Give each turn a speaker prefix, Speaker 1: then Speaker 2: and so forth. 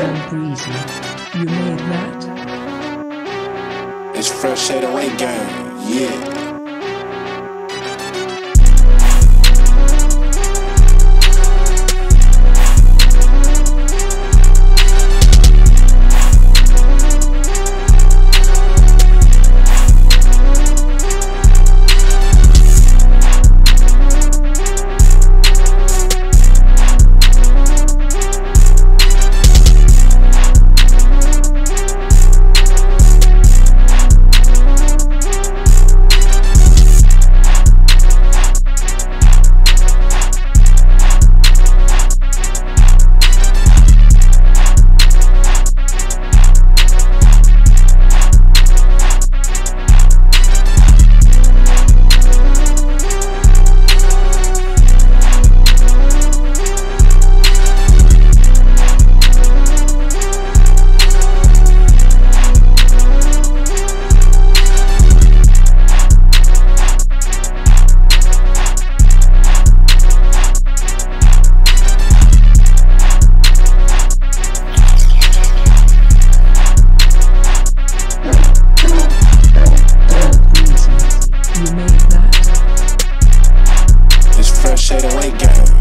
Speaker 1: Breezy. You made that?
Speaker 2: It's fresh 808 gang, yeah.
Speaker 1: You